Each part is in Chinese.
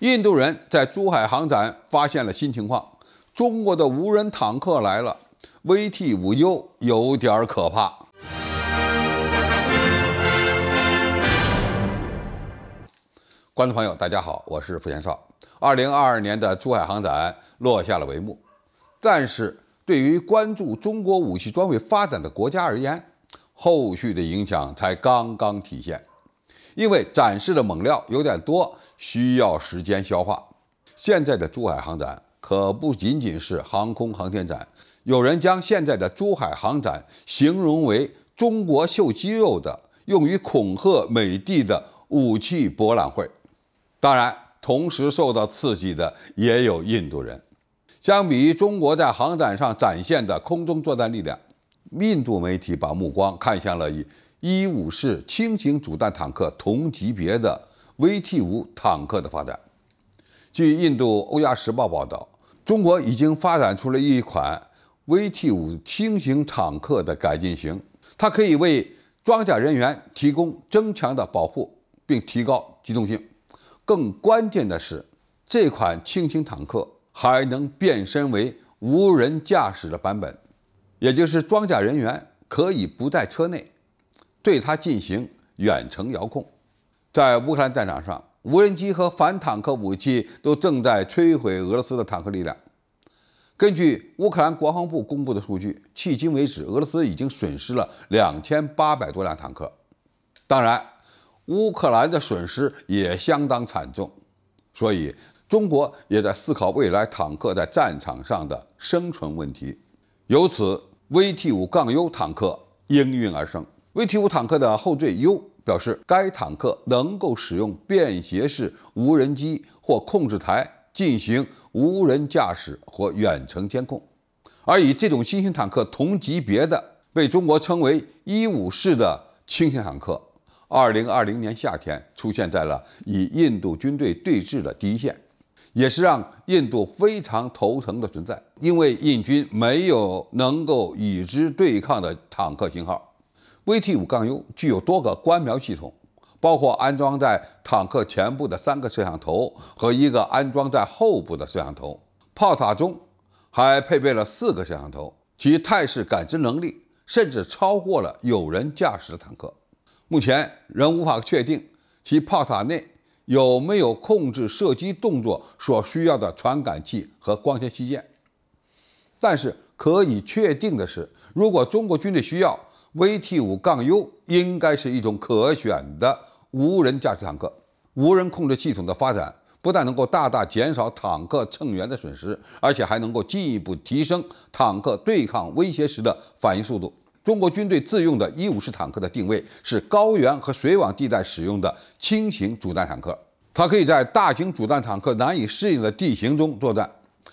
印度人在珠海航展发现了新情况，中国的无人坦克来了，VT5U 有点可怕。观众朋友，大家好，我是付先少。二零二二年的珠海航展落下了帷幕，但是对于关注中国武器装备发展的国家而言，后续的影响才刚刚体现。因为展示的猛料有点多，需要时间消化。现在的珠海航展可不仅仅是航空航天展，有人将现在的珠海航展形容为中国秀肌肉的、用于恐吓美帝的武器博览会。当然，同时受到刺激的也有印度人。相比于中国在航展上展现的空中作战力量，印度媒体把目光看向了以。一五式轻型主战坦克同级别的 VT 五坦克的发展。据印度《欧亚时报》报道，中国已经发展出了一款 VT 五轻型坦克的改进型，它可以为装甲人员提供增强的保护，并提高机动性。更关键的是，这款轻型坦克还能变身为无人驾驶的版本，也就是装甲人员可以不在车内。对它进行远程遥控，在乌克兰战场上，无人机和反坦克武器都正在摧毁俄罗斯的坦克力量。根据乌克兰国防部公布的数据，迄今为止，俄罗斯已经损失了两千八百多辆坦克。当然，乌克兰的损失也相当惨重，所以中国也在思考未来坦克在战场上的生存问题。由此，VT 五杠 U 坦克应运而生。VT5 坦克的后缀 U 表示，该坦克能够使用便携式无人机或控制台进行无人驾驶或远程监控。而与这种新型坦克同级别的，被中国称为“一五式”的轻型坦克，2020年夏天出现在了与印度军队对峙的第一线，也是让印度非常头疼的存在，因为印军没有能够与之对抗的坦克型号。VT 五杠 U 具有多个观瞄系统，包括安装在坦克前部的三个摄像头和一个安装在后部的摄像头。炮塔中还配备了四个摄像头，其态势感知能力甚至超过了有人驾驶的坦克。目前仍无法确定其炮塔内有没有控制射击动作所需要的传感器和光纤器件，但是可以确定的是，如果中国军队需要，VT 五杠 U 应该是一种可选的无人驾驶坦克。无人控制系统的发展不但能够大大减少坦克乘员的损失，而且还能够进一步提升坦克对抗威胁时的反应速度。中国军队自用的一五式坦克的定位是高原和水网地带使用的轻型主战坦克，它可以在大型主战坦克难以适应的地形中作战，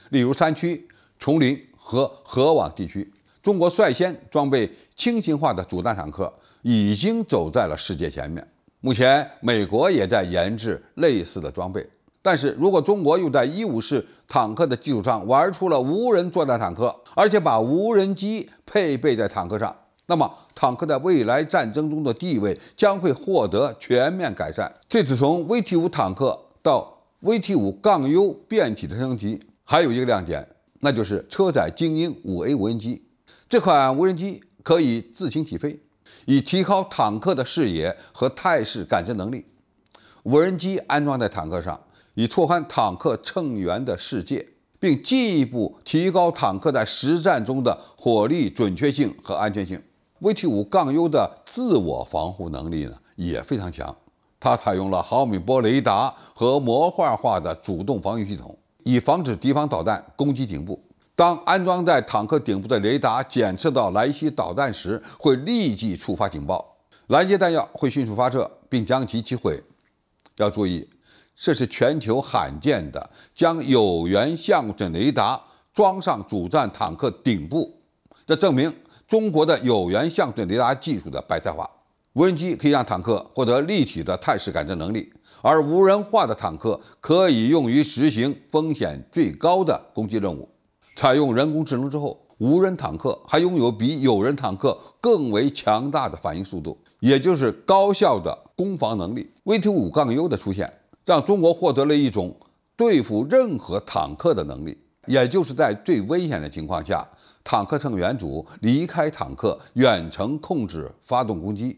例如山区、丛林和河网地区。中国率先装备轻型化的主战坦克，已经走在了世界前面。目前，美国也在研制类似的装备。但是如果中国又在一五式坦克的基础上玩出了无人作战坦克，而且把无人机配备在坦克上，那么坦克在未来战争中的地位将会获得全面改善。这次从 VT 五坦克到 VT 五杠 U 变体的升级，还有一个亮点，那就是车载精英五 A 无人机。这款无人机可以自行起飞，以提高坦克的视野和态势感知能力。无人机安装在坦克上，以拓宽坦克乘员的世界，并进一步提高坦克在实战中的火力准确性和安全性。VT 五杠 U 的自我防护能力呢也非常强，它采用了毫米波雷达和模块化的主动防御系统，以防止敌方导弹攻击顶部。当安装在坦克顶部的雷达检测到来袭导弹时，会立即触发警报，拦截弹药会迅速发射并将其击毁。要注意，这是全球罕见的将有源相准雷达装上主战坦克顶部，这证明中国的有源相准雷达技术的白菜化。无人机可以让坦克获得立体的态势感知能力，而无人化的坦克可以用于执行风险最高的攻击任务。采用人工智能之后，无人坦克还拥有比有人坦克更为强大的反应速度，也就是高效的攻防能力。VT 五杠 U 的出现，让中国获得了一种对付任何坦克的能力，也就是在最危险的情况下，坦克乘员组离开坦克，远程控制发动攻击。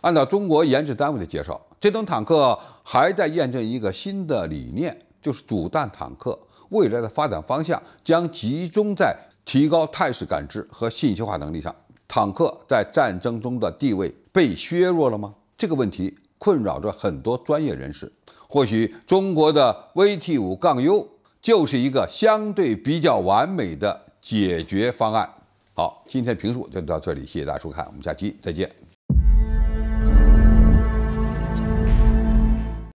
按照中国研制单位的介绍，这种坦克还在验证一个新的理念，就是主弹坦克未来的发展方向将集中在提高态势感知和信息化能力上。坦克在战争中的地位被削弱了吗？这个问题困扰着很多专业人士。或许中国的 VT 五杠 U 就是一个相对比较完美的解决方案。好，今天评述就到这里，谢谢大家收看，我们下期再见。